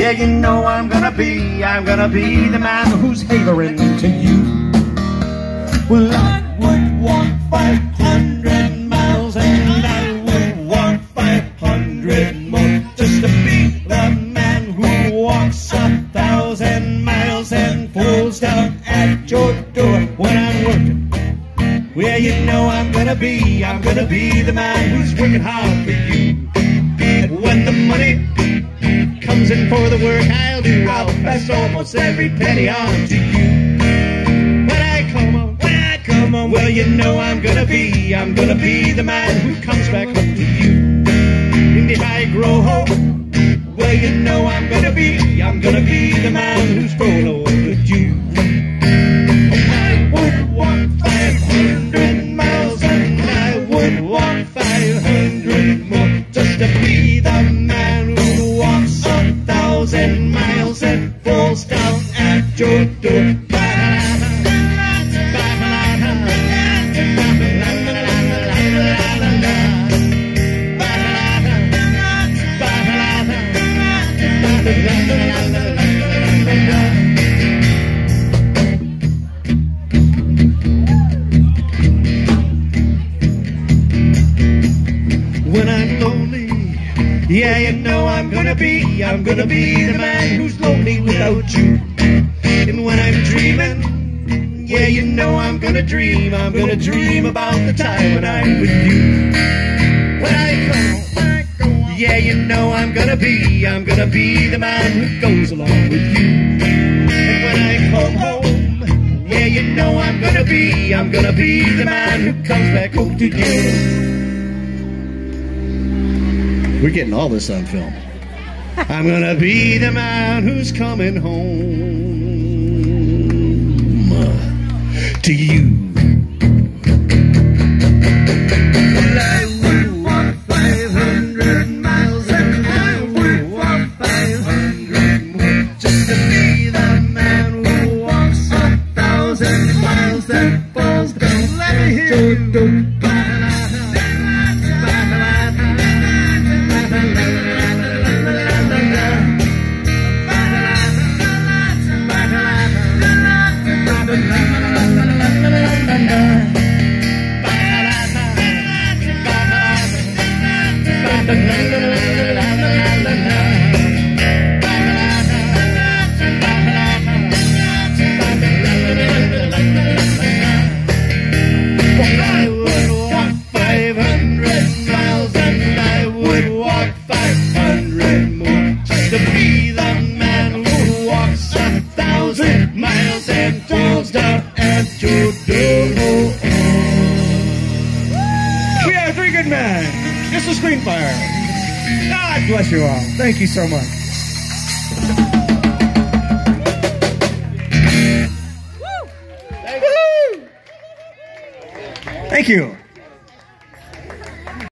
Yeah, you know I'm gonna be, I'm gonna be the man who's havering to you. Well, I would walk 500 miles and I would walk 500 more just to be the man who walks a thousand miles and falls down at your door when I'm working. Well, you know I'm gonna be, I'm gonna be the man who's working hard for you. For the work I'll do, I'll pass almost every penny on to you. When I come on, when I come on, well, you know I'm gonna be, I'm gonna be the man who comes back home to you. And if I grow home, well, you know I'm gonna be, I'm gonna be the man who's grown old when I'm lonely. Yeah, you know I'm gonna be, I'm gonna be the man who's lonely without you. And when I'm dreaming, yeah, you know I'm gonna dream, I'm gonna dream about the time when I'm with you. When I go, yeah, you know I'm gonna be, I'm gonna be the man who goes along with you. And when I come home, yeah, you know I'm gonna be, I'm gonna be the man who comes back home to you. We're getting all this on film. I'm gonna be the man who's coming home to you. Well, I hear you. It's a screenfire. God bless you all. Thank you so much. Thank you.